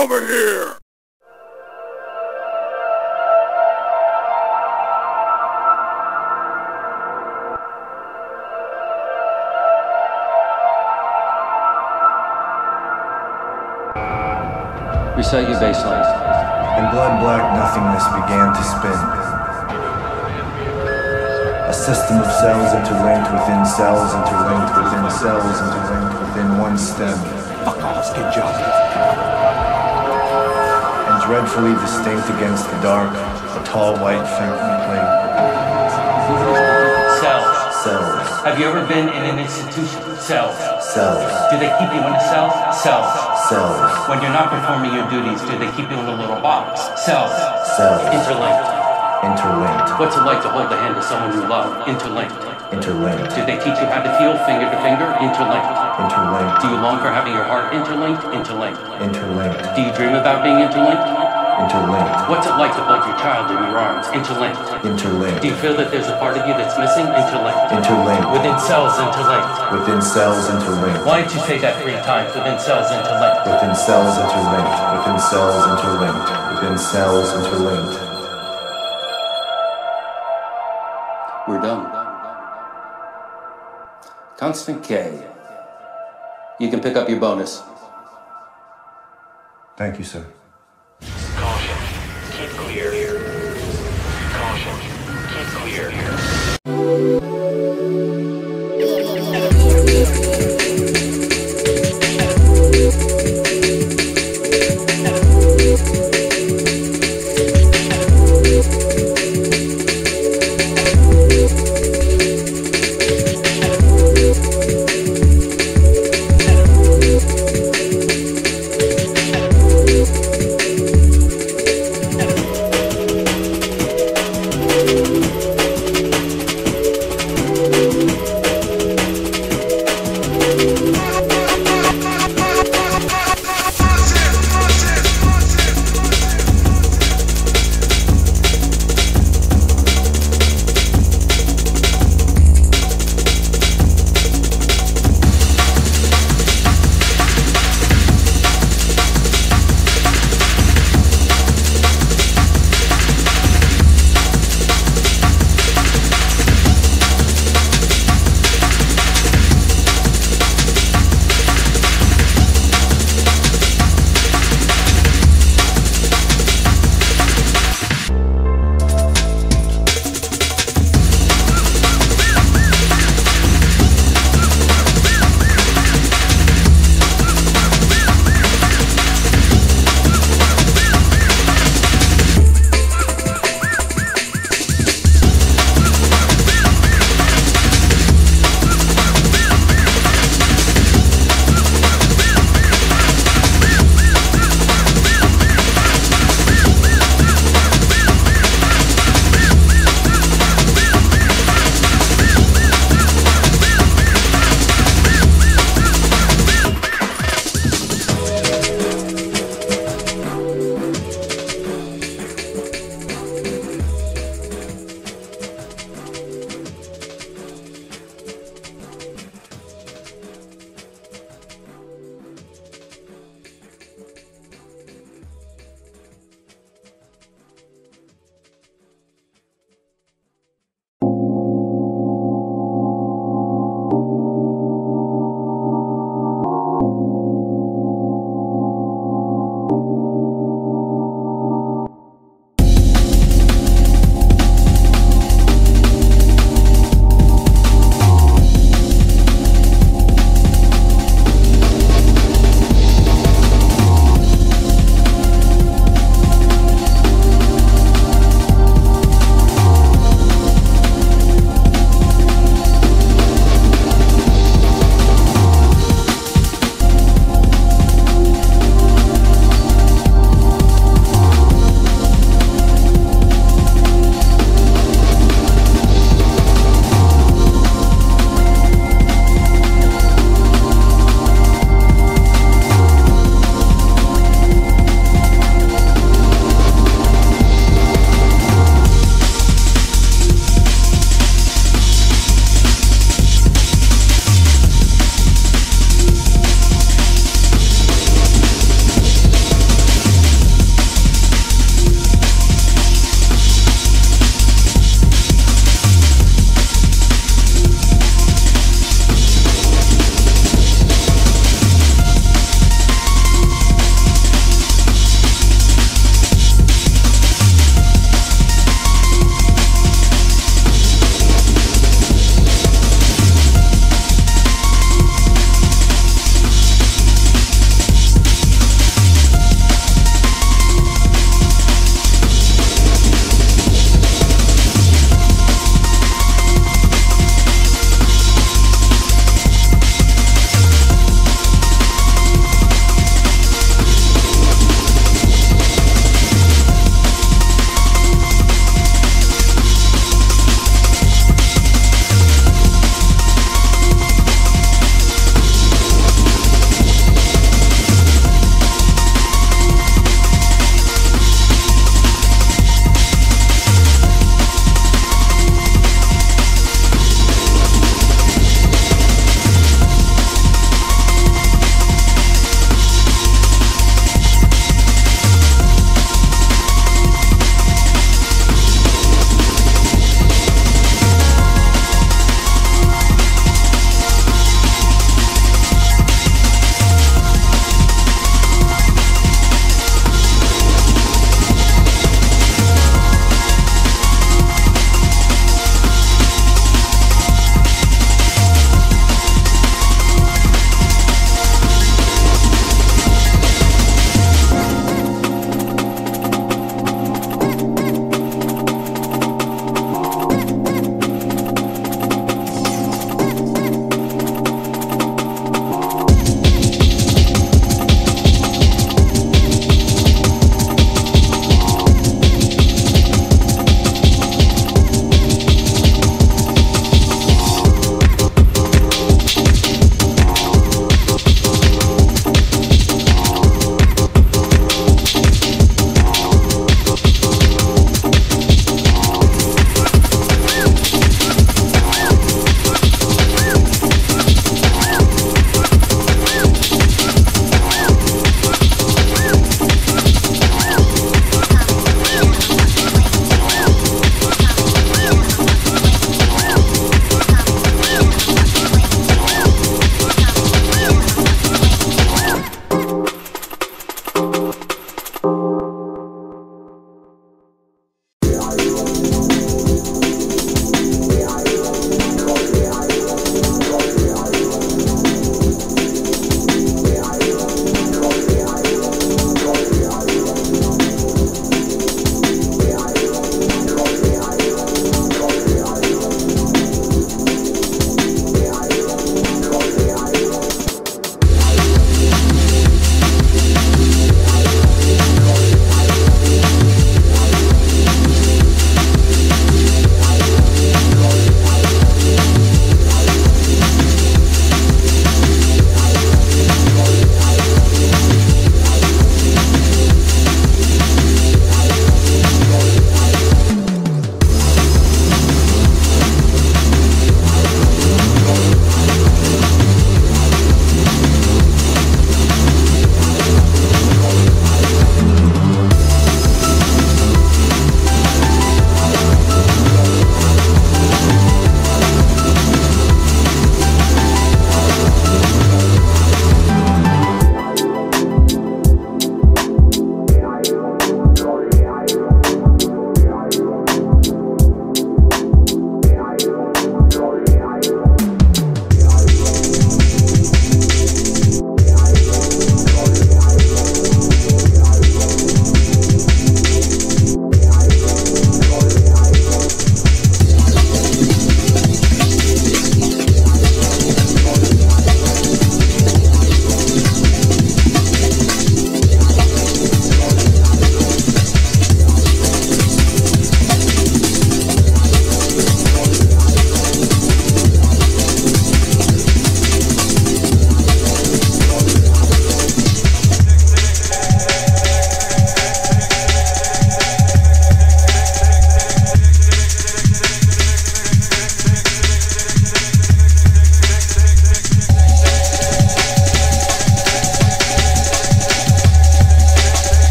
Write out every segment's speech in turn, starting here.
over here! Recite your baseline. In blood black nothingness began to spin. A system of cells interlinked within cells, interlinked within cells, interlinked within one stem. Fuck off, skin job. Dreadfully distinct against the dark, a tall white fountain plate. Cells. Cells. Have you ever been in an institution? Cells. Cells. Do they keep you in a cell? Cells. Cells. When you're not performing your duties, do they keep you in a little box? Cells. Cells. Interlinked. Interlinked. What's it like to hold the hand of someone you love? Interlinked. Interlinked. Do they teach you how to feel finger to finger? Interlinked. Interlinked. Do you long for having your heart interlinked? Interlinked. Interlinked. Do you dream about being interlinked? Interlinked. What's it like to hold your child in your arms? Interlinked. Interlinked. Do you feel that there's a part of you that's missing? Interlinked. Interlinked. Within cells, interlinked. Within cells interlinked. Why don't you say that three times? Within cells, interlinked. Within cells interlinked. Within cells interlinked. Within cells interlinked. We're done. Constant K. You can pick up your bonus. Thank you, sir.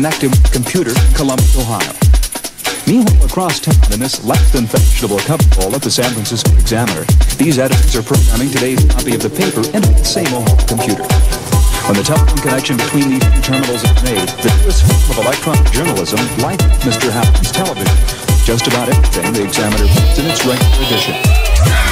With computer Columbus, Ohio. Meanwhile, across town in this less than fashionable cubbyhole at the San Francisco Examiner, these editors are programming today's copy of the paper into the same Ohio computer. When the telephone connection between these two terminals is made, the newest form of electronic journalism, like Mr. Halpin's television, just about everything the Examiner puts in its regular edition.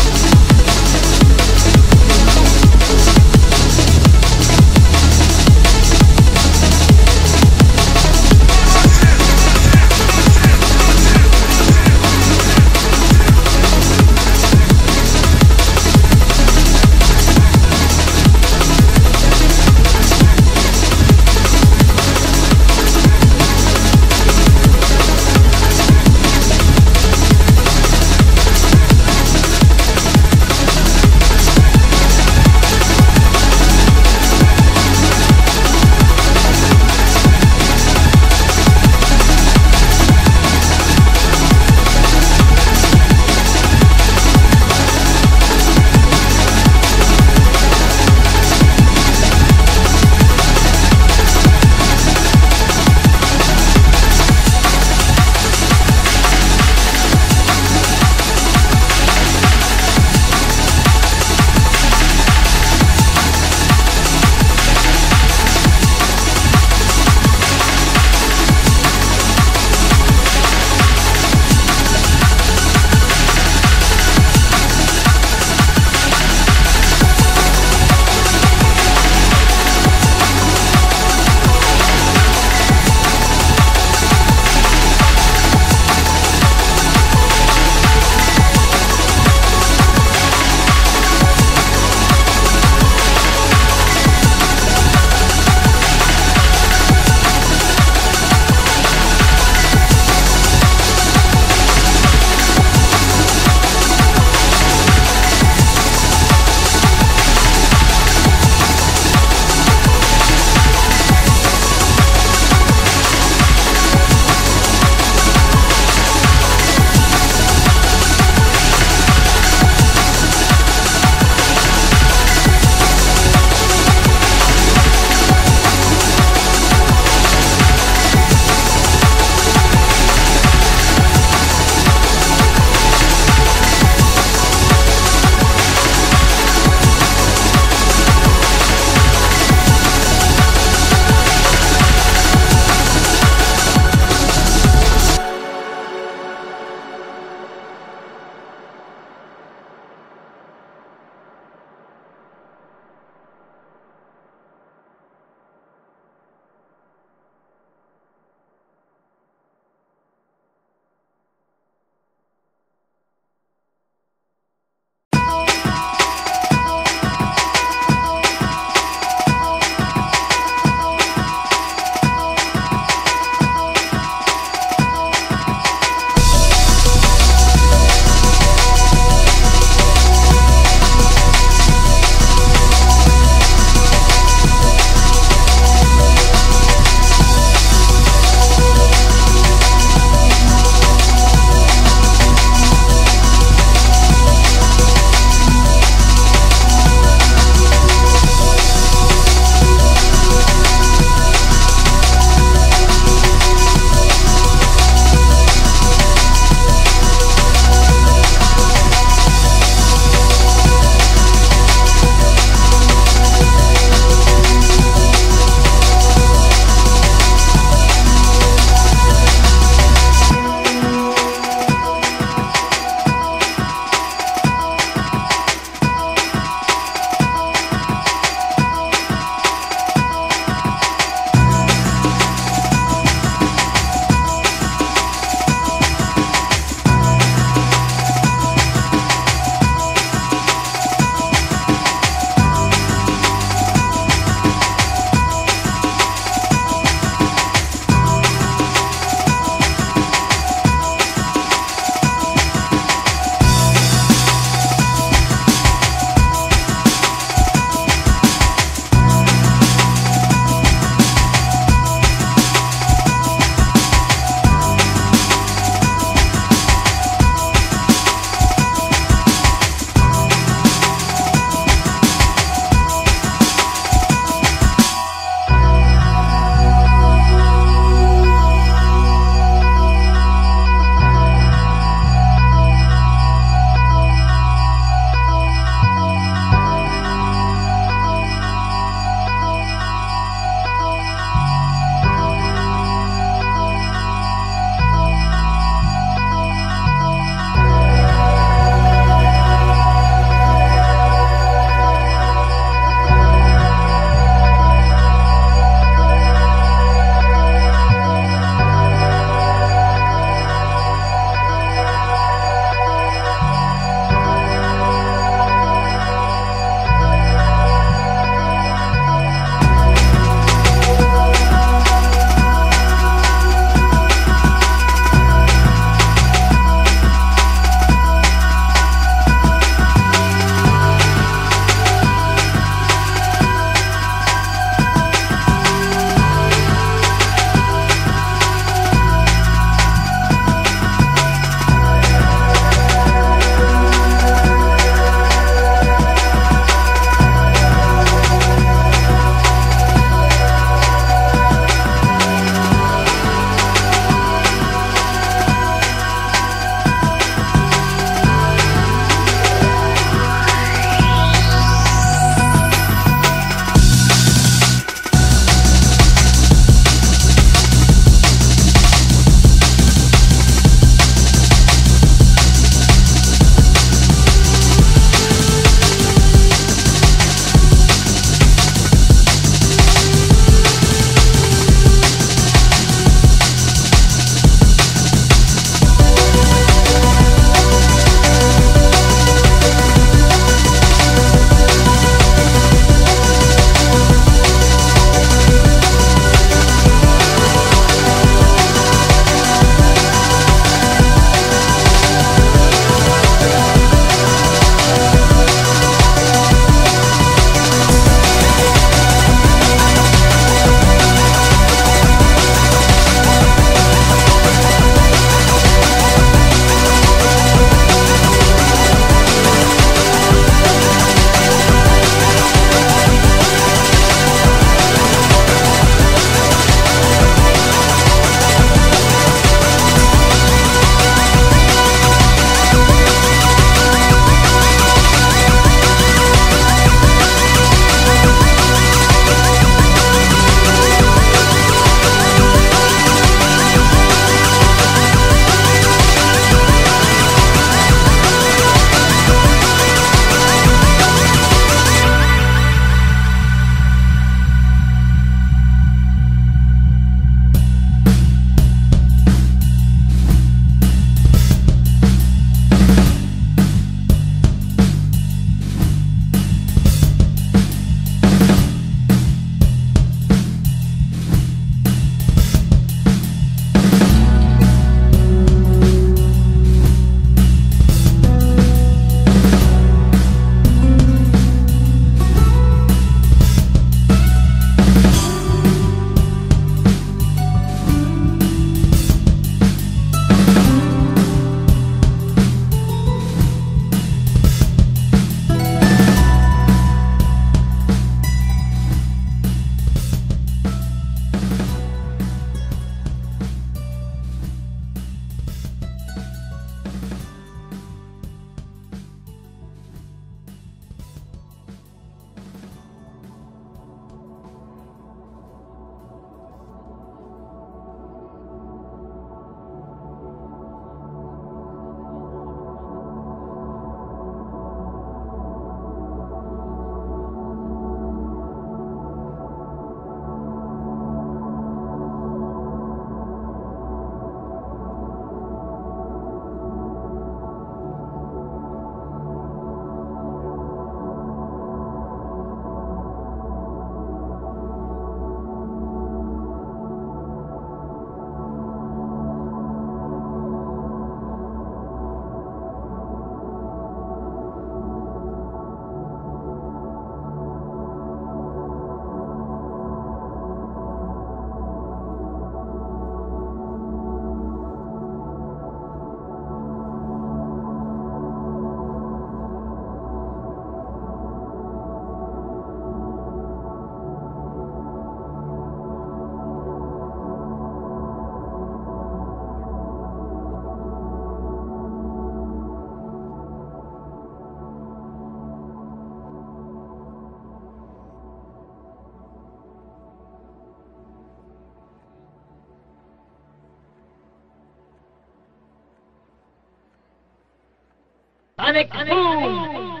Sonic boom.